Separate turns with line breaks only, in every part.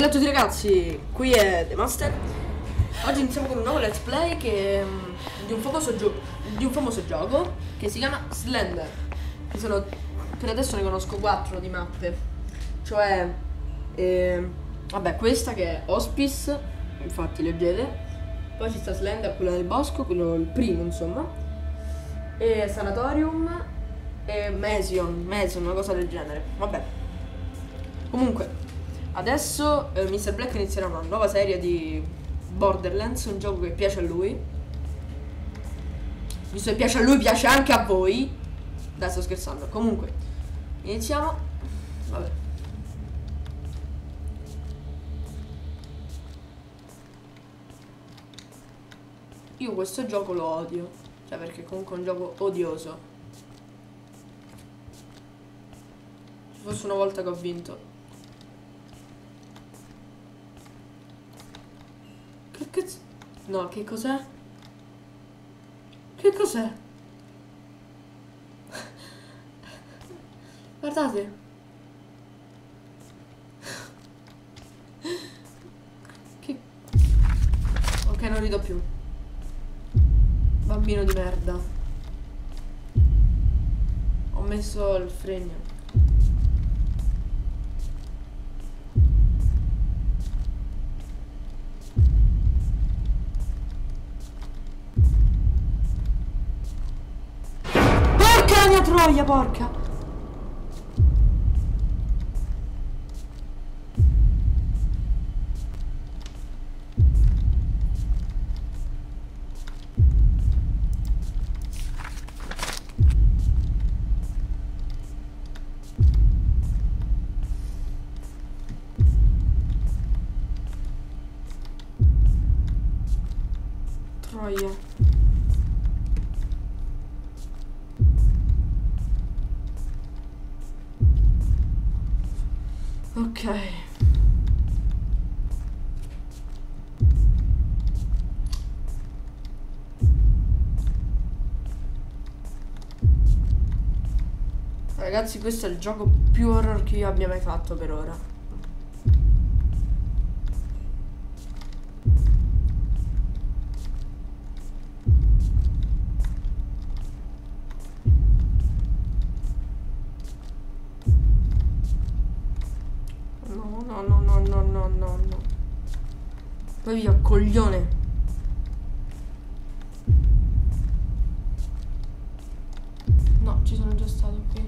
Bella a tutti ragazzi, qui è The Master. Oggi iniziamo con un nuovo let's play che, mm, di, un famoso di un famoso gioco che si chiama Slender. Che sono, per adesso ne conosco 4 di mappe. Cioè, eh, vabbè, questa che è Hospice, infatti leggete. Poi ci sta Slender, quello del bosco, quello il primo insomma. E Sanatorium e Mesion, Mesion, una cosa del genere. Vabbè. Comunque, Adesso eh, Mr. Black inizierà una nuova serie di Borderlands, un gioco che piace a lui. Visto che piace a lui, piace anche a voi. Dai, sto scherzando. Comunque, iniziamo. Vabbè. Io questo gioco lo odio. Cioè, perché comunque è un gioco odioso. Se fosse una volta che ho vinto. Che cazzo? No, che cos'è? Che cos'è? Guardate. Che... Ok, non rido più. Bambino di merda. Ho messo il fregno. Troia, porca! Troia. Ok. Ragazzi questo è il gioco più horror che io abbia mai fatto per ora. Vai via, coglione. No, ci sono già stato qui.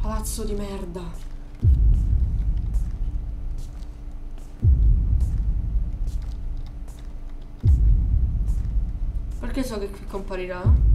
Palazzo di merda. Perché so che qui comparirà?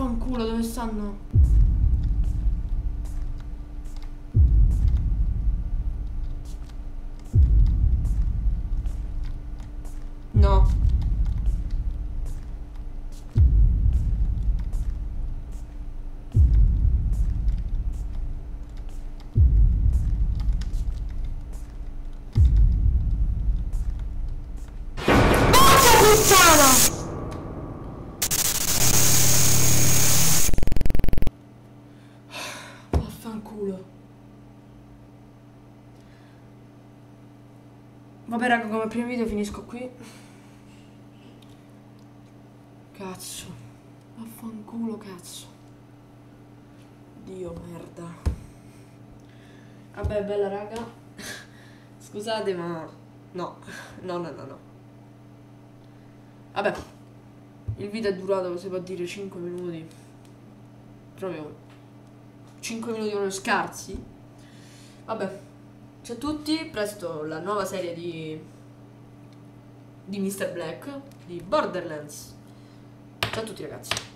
Vaffanculo, dove stanno? No. Vabbè raga come primo video finisco qui. Cazzo. Vaffanculo cazzo. Dio merda. Vabbè bella raga. Scusate ma No. No no no no. Vabbè Il video è durato si può dire 5 minuti. Proprio 5 minuti con scarsi Vabbè Ciao a tutti, presto la nuova serie di di Mr. Black di Borderlands. Ciao a tutti ragazzi.